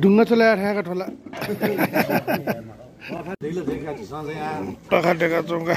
Dunga chala hai ka thola. Taka teka chunga.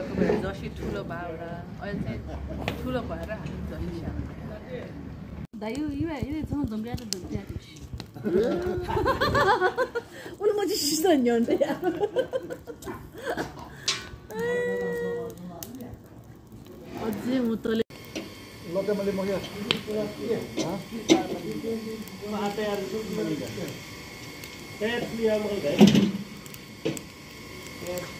भएको भएर जसी ठुलो भयो होला अहिले चाहिँ ठुलो भएर हामी जसी दाइ यो झुम्क्याएर झुम्क्या उसले म चाहिँ सिस्टर नि अन्त अझै म तले Yeah.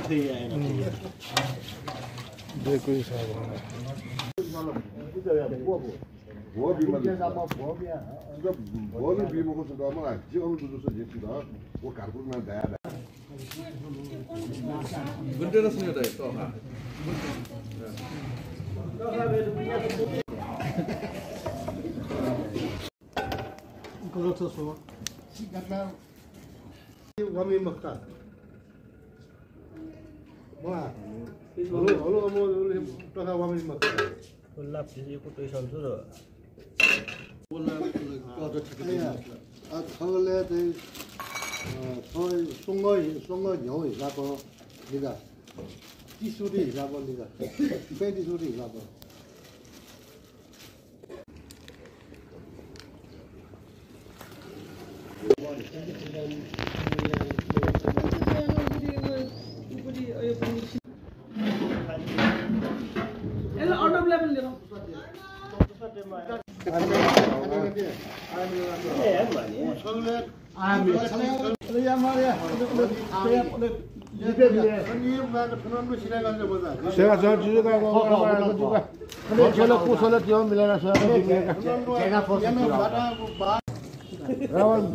ही आएगा देखो ही साहब वो बीमा वो भी मतलब बीमा को सुधार में अच्छी हम तो दूसरे जेसी था वो कारपुर में दया था गुंडे रस नहीं था तो हाँ। करोड़ सौ सौ वमी मक्ता 我，好了好了，我那个刚才我们那个，我那不是一个对上去了。我那我是。哎呀，啊，他来得，啊，送我送我牛一下不？那个，低速的一个？那个，快低的一个？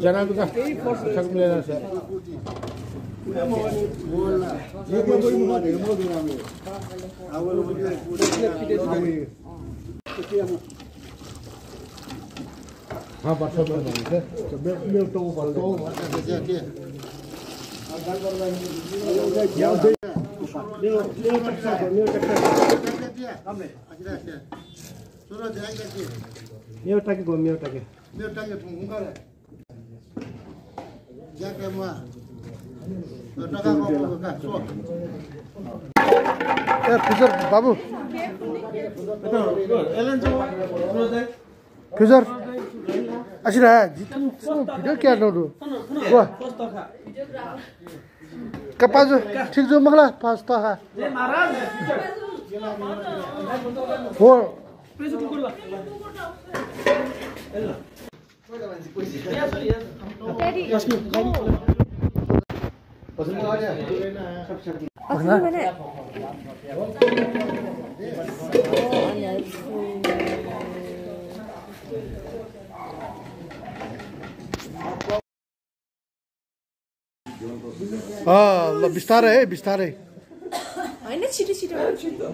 जनाब का मिलेगा सर हाँ बच्चों में नहीं थे तो मैं मैं तो वो बोल रहा हूँ बच्चे क्या क्या अगर बोल रहा हूँ ये क्या होता है। ये ये टक्कर ये टक्कर टक्कर दिया हमने अच्छा अच्छा सुनो जाए क्या क्या ये टक्कर गोमियो टक्कर ये टक्कर तुम उनका क्या क्या हुआ हाँ। फिजर। बाबू जितु भिडियो क्या नोडु? वा कपाज ठीक जो तो अँ ल बिस्तारै है बिस्तारै होइन छिटो छिटो